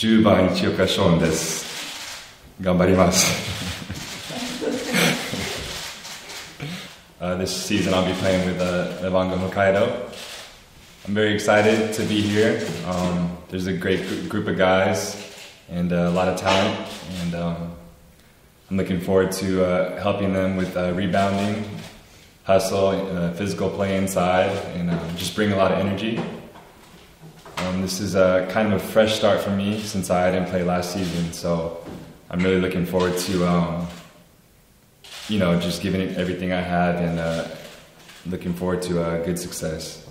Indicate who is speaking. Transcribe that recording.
Speaker 1: 10番市岡ショーンです頑張ります uh, This season I'll be playing with uh, the Levanga Hokkaido. I'm very excited to be here. Um, There's a great group of guys and uh, a lot of talent and um, I'm looking forward to uh, helping them with uh, rebounding hustle, uh, physical play inside and um, just bring a lot of energy. Um, this is a kind of a fresh start for me since I didn't play last season, so I'm really looking forward to, um, you know, just giving it everything I have and uh, looking forward to uh, good success.